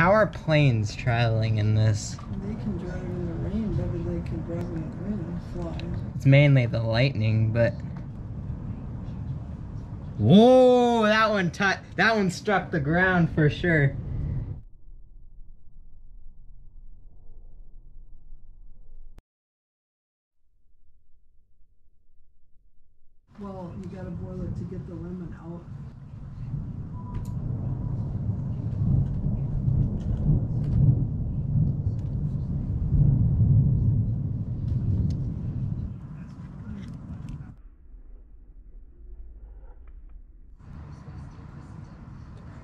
How are planes traveling in this? They can drive in the rain better than they can drive in the wind. It's mainly the lightning, but. Whoa! That one That one struck the ground for sure. Well, you gotta boil it to get the lemon out.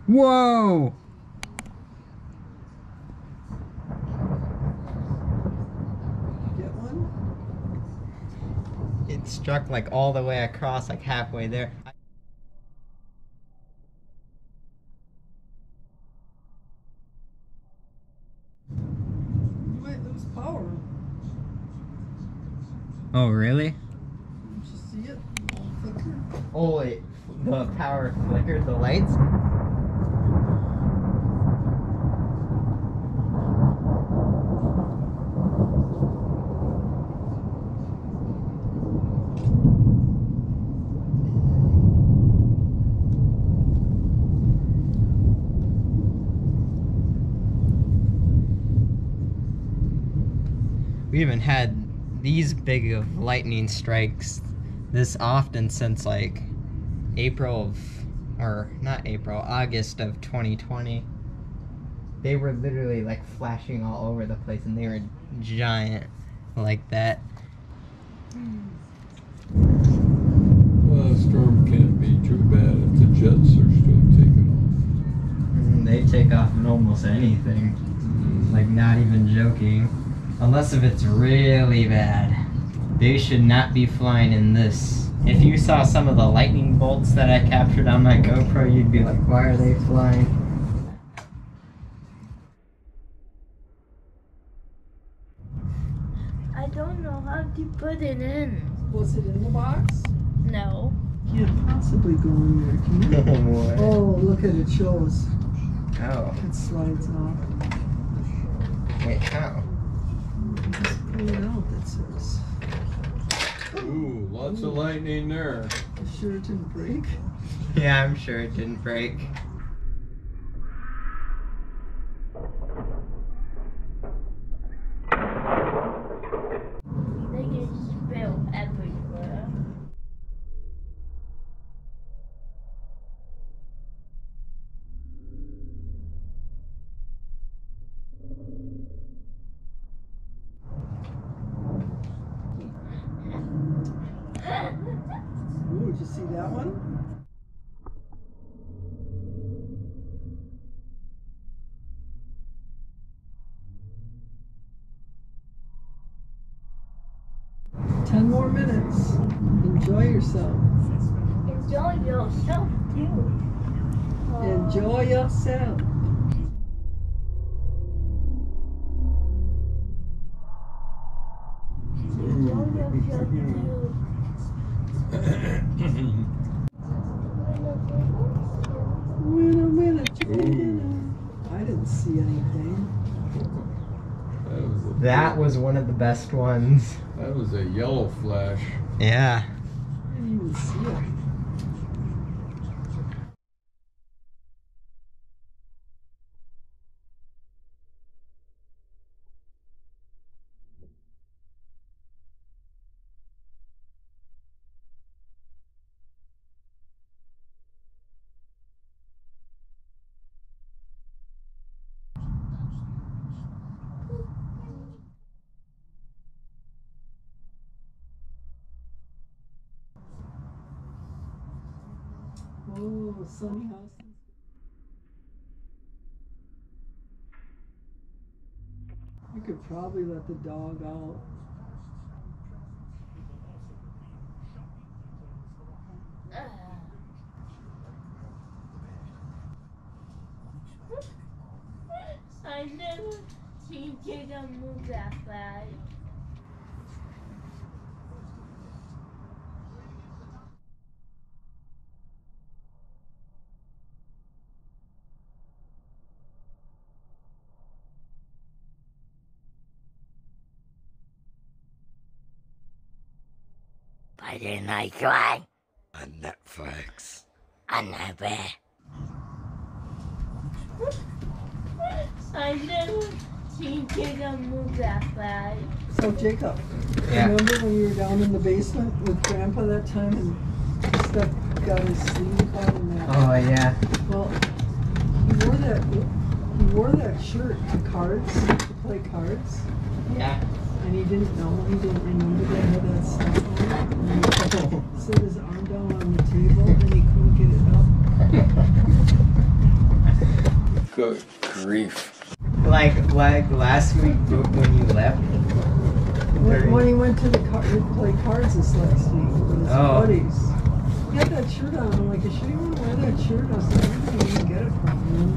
Whoa! Get one? It struck like all the way across, like halfway there. You might lose power. Oh, really? Don't you see it? Flicker. Oh, wait. The power flickered the lights? We haven't had these big of lightning strikes this often since like April of, or not April, August of 2020. They were literally like flashing all over the place and they were giant like that. Well, a storm can't be too bad if the jets are still taking Mm, They take off in almost anything. off. Like, not even joking. Unless if it's really bad. They should not be flying in this. If you saw some of the lightning bolts that I captured on my GoPro, you'd be like, why are they flying? I don't know how to put it in. Was it in the box? No. Can't possibly go in there, can you? Oh, what? Oh, look at it shows. Oh, It slides off. wait, how? Just pull it out, that says. Ooh, lots of lightning there. You sure it didn't break? Yeah, I'm sure it didn't break. They can spill everywhere. Ooh, did you see that one? Ten more minutes. Enjoy yourself. Enjoy yourself too. Enjoy yourself. Enjoy yourself too. Winner, winner, chicken dinner. I didn't see anything. That was a, That was one of the best ones. that was a yellow flash. Yeah. Oh, sunny house. You could probably let the dog out. I never seen chicken move that fast. Friday like Live on Netflix. on the bed. I never seen Jacob move that fast. So Jacob, Yeah. remember when you were down in the basement with Grandpa that time and stuff got his sleeve on in that? Oh yeah. Well, he wore that. He wore that shirt to cards to play cards, Yeah. And he didn't know. He didn't remember they had that stuff on. it, And he set his arm down on the table, and he couldn't get it up. Good grief. like like last week when you left. When, when he went to the car, to play cards this last week with his Oh. buddies. He had that shirt on. I'm like, you sure you want to wear that shirt? I was like, I don't get it from him.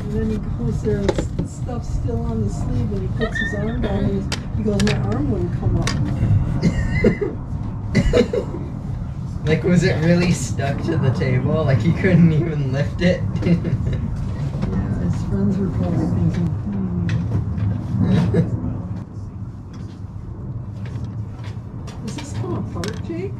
And then he goes there and s- stuff's still on the sleeve and he puts his arm down and he's, he goes, my arm wouldn't come up. like was it really stuck to the table? Like he couldn't even lift it. Yeah, his friends were probably thinking, hmm. Does this come apart, Jake?